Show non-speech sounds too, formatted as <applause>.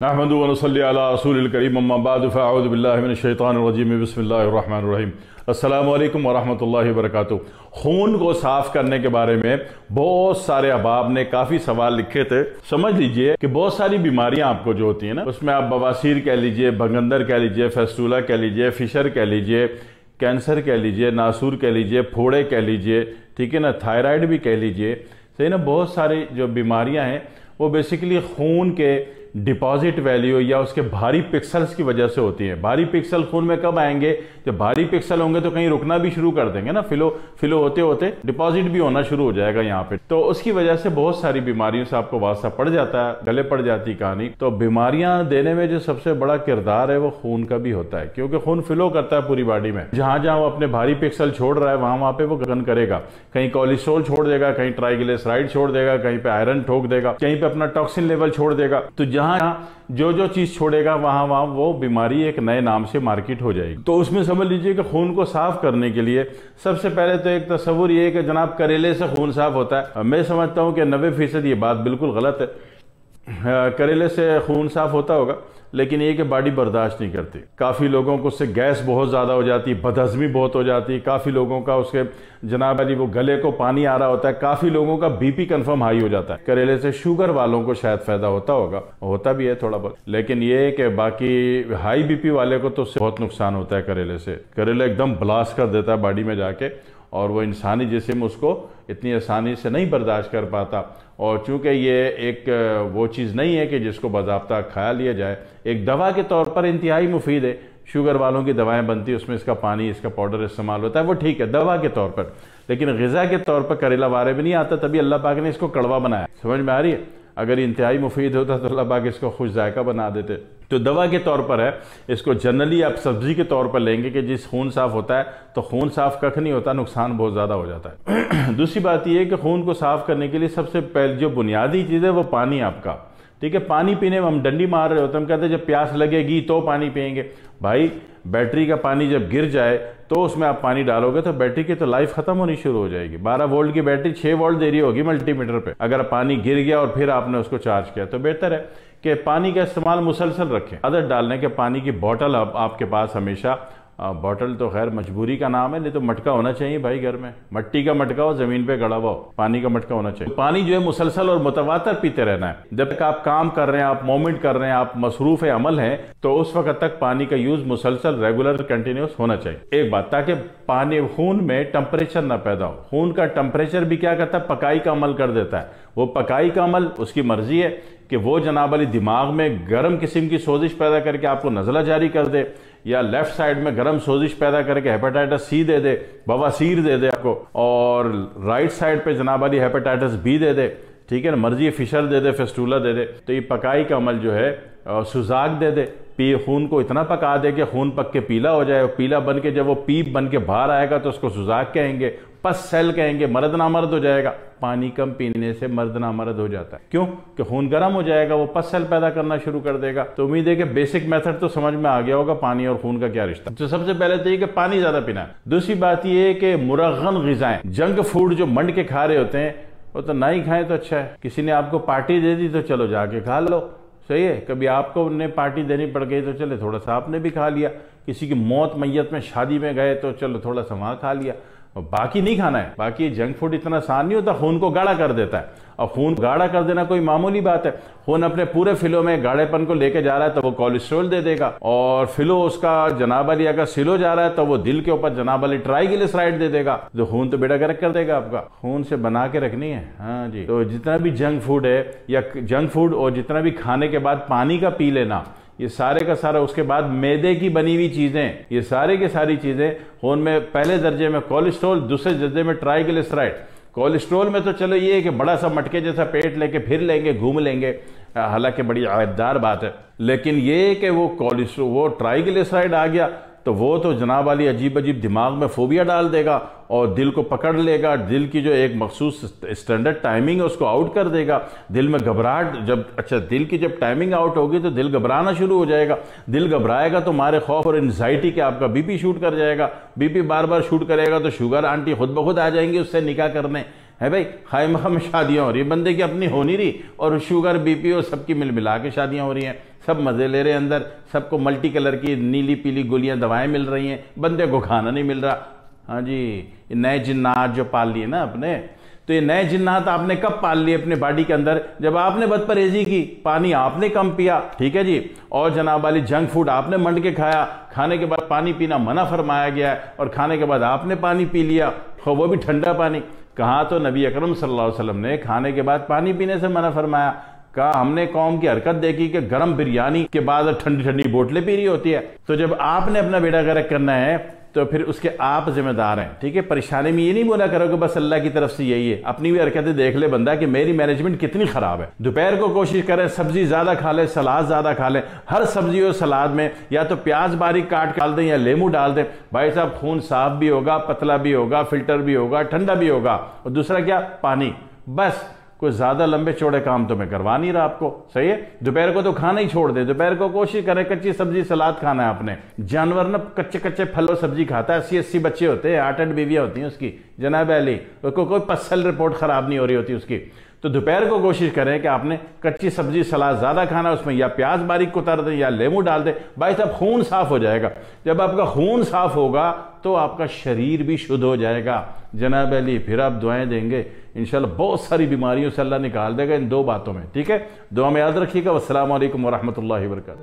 वनसली रसूल करीम अम्माबादफ़ाउदबिल्लिनशैतानरजीम बसमीम अल्लाम वरहमल वरक खून को साफ़ करने के बारे में बहुत सारे अहबाब ने काफ़ी सवाल लिखे थे समझ लीजिए कि बहुत सारी बीमारियाँ आपको जो होती हैं ना उसमें आप बवासीर कह लीजिए भगंदर कह लीजिए फेस्टूला कह लीजिए फिशर कह लीजिए कैंसर कह लीजिए नासूर कह लीजिए फोड़े कह लीजिए ठीक है ना थायराइड भी कह लीजिए सही ना बहुत सारी जो बीमारियाँ हैं वो बेसिकली खून के डिपॉजिट वैल्यू या उसके भारी पिक्सल्स की वजह से होती है। भारी पिक्सल खून में कब आएँगे? जब भारी पिक्सल होंगे तो कहीं रुकना भी शुरू कर देंगे ना। फिलो फिलो होते होते डिपॉजिट भी होना शुरू हो जाएगा यहाँ पे। तो उसकी वजह से बहुत सारी बीमारियों से आपको वास्ता पड़ जाता है, गले पड़ जाती कहानी तो बीमारियाँ देने में जो सबसे बड़ा किरदार है वो खून का भी होता है, क्योंकि खून फिलो करता है पूरी बॉडी में। जहाँ जहाँ वो अपने भारी पिक्सल छोड़ रहा है, वहाँ वहाँ पे वो गन करेगा। कहीं कोलेस्ट्रोल छोड़ देगा, कहीं ट्राइग्लिसराइड छोड़ देगा, कहीं पे आयरन ठोक देगा, कहीं पे अपना टॉक्सिन लेवल छोड़ देगा। तो जहाँ जो जो चीज़ छोड़ेगा, वहाँ वहाँ वो बीमारी एक नए नाम से मार्केट हो जाएगी। तो उसमें समझ लीजिए कि खून को साफ़ करने के लिए सबसे पहले तो एक तस्वुर ये है कि जनाब करेले से खून साफ़ होता है। मैं समझता हूँ कि नबे फ़ीसद ये बात बिल्कुल गलत है। करेले से खून साफ़ होता होगा। लेकिन ये कि बॉडी बर्दाश्त नहीं करती। काफ़ी लोगों को उससे गैस बहुत ज़्यादा हो जाती, बदहजमी बहुत हो जाती है काफ़ी लोगों का उसके जनाब अली, वो गले को पानी आ रहा होता है, काफ़ी लोगों का बीपी कंफर्म हाई हो जाता है। करेले से शुगर वालों को शायद फ़ायदा होता होगा, होता भी है थोड़ा बहुत। लेकिन ये कि बाकी हाई बीपी वाले को तो उससे बहुत नुकसान होता है करेले से। करेला एकदम ब्लास्ट कर देता है बॉडी में जाके और वो इंसानी जिसम उसको इतनी आसानी से नहीं बर्दाश्त कर पाता। और चूँकि ये एक, वो चीज़ नहीं है कि जिसको बाबा खाया लिया जाए, एक दवा के तौर पर इंतहाई मुफीद है। शुगर वालों की दवाएँ बनती है, उसमें इसका पानी, इसका पाउडर इस्तेमाल होता है, वो ठीक है, दवा के तौर पर। लेकिन गज़ा के तौर पर करेला वारे भी नहीं आता, तभी अल्लाह पाक ने इसको कड़वा बनाया। समझ में आ रही है? अगर इंतहाई मुफीद होता तो अल्लाह पाक इसको खुश जायका बना देते। तो दवा के तौर पर है, इसको जनरली आप सब्ज़ी के तौर पर लेंगे कि जिस खून साफ़ होता है तो खून साफ़ कख नहीं होता, नुकसान बहुत ज़्यादा हो जाता है। <clears throat> दूसरी बात यह है कि खून को साफ़ करने के लिए सबसे पहले जो बुनियादी चीज़ है, वो पानी आपका। ठीक है, पानी पीने में हम डंडी मार रहे होते हैं, हम कहते हैं जब प्यास लगेगी तो पानी पियेंगे। भाई, बैटरी का पानी जब गिर जाए तो उसमें आप पानी डालोगे तो बैटरी की तो लाइफ खत्म होनी शुरू हो जाएगी। 12 वोल्ट की बैटरी 6 वोल्ट दे रही होगी मल्टीमीटर पे। अगर पानी गिर गया और फिर आपने उसको चार्ज किया तो बेहतर है कि पानी का इस्तेमाल मुसलसल रखें। अदर डालने के पानी की बॉटल आप, आपके पास हमेशा बॉटल तो खैर मजबूरी का नाम है नहीं तो मटका होना चाहिए भाई घर में। मट्टी का मटका हो ज़मीन पे गड़ा हुआ पानी का मटका होना चाहिए। पानी जो है मुसलसल और मुतवातर पीते रहना है। जब तक आप काम कर रहे हैं आप मोमेंट कर रहे हैं आप मसरूफ है, अमल हैं तो उस वक्त तक पानी का यूज़ मुसलसल रेगुलर कंटिन्यूस होना चाहिए। एक बात ताकि पानी खून में टेम्परेचर ना पैदा हो। खून का टेम्परेचर भी क्या करता है? पकाई का अमल कर देता है। वो पकाई का अमल उसकी मर्ज़ी है कि वो जनाब अली दिमाग में गर्म किस्म की सोजिश पैदा करके आपको नज़ला जारी कर दे। या लेफ़्ट साइड में गर्म सोजिश पैदा करके हेपेटाइटिस सी दे दे बवासीर दे दे आपको, और राइट साइड पे जनाब अली हेपेटाइटिस बी दे दे, ठीक है ना, मर्ज़ी फिशर दे दे फेस्टूला दे दे तो ये पकाई का अमल जो है सुजाक दे दे, पी, खून को इतना पका दे कि खून पक के पीला हो जाए पीला बन के जब वो पीप बन के बाहर आएगा तो उसको सुजाक कहेंगे पस सेल कहेंगे, मर्द ना मर्द हो जाएगा। पानी कम पीने से मर्द ना मर्द हो जाता है। क्यों? कि खून गर्म हो जाएगा, वो पस सेल पैदा करना शुरू कर देगा। तो उम्मीद है कि बेसिक मेथड तो समझ में आ गया होगा, पानी और खून का क्या रिश्ता। तो सबसे पहले तो ये कि पानी ज़्यादा पीना है। दूसरी बात यह है कि मुरगन गजाएँ जंक फ़ूड जो मंड के खा रहे होते हैं, वो तो ना ही खाएँ तो अच्छा है। किसी ने आपको पार्टी दे दी तो चलो जाके खा लो। सही है? कभी आपको उन्हें पार्टी देनी पड़ गई तो चले, थोड़ा सा आपने भी खा लिया। किसी की मौत, मैयत में शादी में गए तो चलो थोड़ा सा वहाँ खा लिया। बाकी नहीं खाना है। बाकी जंक फ़ूड इतना आसान नहीं होता, खून को गाढ़ा कर देता है। और खून गाढ़ा कर देना कोई मामूली बात है। खून अपने पूरे फिलो में गाढ़ेपन को लेके जा रहा है तो वो कोलेस्ट्रोल दे देगा। और फिलो उसका जनाब अली अगर सिलो जा रहा है तो वो दिल के ऊपर जनाब अली ट्राइग्लिसराइड दे देगा। तो खून तो बेटा गर्क कर देगा आपका। खून से बना के रखनी है। हाँ जी। तो जितना भी जंक फ़ूड है, या जंक फ़ूड और जितना भी खाने के बाद पानी का पी लेना ये सारे का सारा, उसके बाद मैदे की बनी हुई चीज़ें, ये सारे की सारी चीज़ें खून में पहले दर्जे में कोलेस्ट्रॉल, दूसरे दर्जे में ट्राइग्लिसराइड। कोलेस्ट्रॉल में तो चलो ये है कि बड़ा सा मटके जैसा पेट लेके फिर लेंगे, घूम लेंगे। हालाँकि बड़ी आयदार बात है। लेकिन ये कि वो कोलेस्ट्रोल, वो ट्राइग्लिसराइड आ गया तो वो तो जनाब वाली अजीब अजीब दिमाग में फोबिया डाल देगा। और दिल को पकड़ लेगा, दिल की जो एक मखसूस स्टैंडर्ड टाइमिंग है, उसको आउट कर देगा। दिल में घबराहट, जब अच्छा दिल की जब टाइमिंग आउट होगी तो दिल घबराना शुरू हो जाएगा। दिल घबराएगा तो मारे खौफ और एनजाइटी के आपका बीपी शूट कर जाएगा। बीपी बार बार शूट करेगा तो शुगर आंटी खुद ब खुद आ जाएँगी उससे निकाह करने। है भाई? खाई में शादियाँ हो रही है। बंदे की अपनी हो नहीं रही और शुगर बीपी और सबकी मिल मिला के शादियाँ हो रही हैं। सब मज़े ले रहे हैं अंदर। सबको मल्टी कलर की नीली पीली गोलियाँ दवाएँ मिल रही हैं। बंदे को खाना नहीं मिल रहा। हाँ जी नए जिन्नात जो पाल लिए ना अपने तो ये नए जिन्नात आपने कब पाल लिए अपने बॉडी के अंदर? जब आपने बदपरहेजी की, पानी आपने कम पिया, ठीक है जी? और जनाब वाली जंक फ़ूड आपने मंड के खाया, खाने के बाद पानी पीना मना फरमाया गया है, और खाने के बाद आपने पानी पी लिया, और वो भी ठंडा पानी। कहा तो नबी अकरम सल्लल्लाहु अलैहि वसल्लम ने खाने के बाद पानी पीने से मना फरमाया। कहा, हमने कौम की हरकत देखी कि गर्म बिरयानी के बाद ठंडी ठंडी बोतलें पी रही होती है। तो जब आपने अपना बेड़ा गर्क करना है तो फिर उसके आप जिम्मेदार हैं, ठीक है? परेशानी में ये नहीं बोला करो कि बस अल्लाह की तरफ़ से यही है। अपनी भी हरकतें देख ले बंदा कि मेरी मैनेजमेंट कितनी खराब है। दोपहर को कोशिश करें, सब्ज़ी ज़्यादा खा लें, सलाद ज़्यादा खा लें। हर सब्ज़ी और सलाद में या तो प्याज बारीक काट डाल दें या लेमू डाल दें। भाई साहब, खून साफ़ भी होगा, पतला भी होगा, फ़िल्टर भी होगा, ठंडा भी होगा। और दूसरा क्या? पानी। बस। कोई ज़्यादा लंबे चौड़े काम तो मैं करवा नहीं रहा आपको। सही है? दोपहर को तो खाना ही छोड़ दे। दोपहर को कोशिश करें, कच्ची सब्ज़ी, सलाद खाना है आपने। जानवर ना कच्चे कच्चे फल और सब्ज़ी खाता है। अस्सी अस्सी बच्चे होते हैं आठ आठ बीवियाँ होती हैं उसकी। जनाब अली उसको कोई पसल रिपोर्ट खराब नहीं हो रही होती उसकी। तो दोपहर को कोशिश करें कि आपने कच्ची सब्ज़ी, सलाद ज़्यादा खाना उसमें या प्याज बारीक को उतार दें या लेमू डाल दें। भाई साहब, खून साफ़ हो जाएगा। जब आपका खून साफ़ होगा तो आपका शरीर भी शुद्ध हो जाएगा। जनाब अली, फिर आप दुआएँ देंगे इंशाल्लाह बहुत सारी बीमारियों से अल्लाह निकाल देगा इन दो बातों में, ठीक है? दुआ में याद रखिएगा। वसलम वरहमल वर्का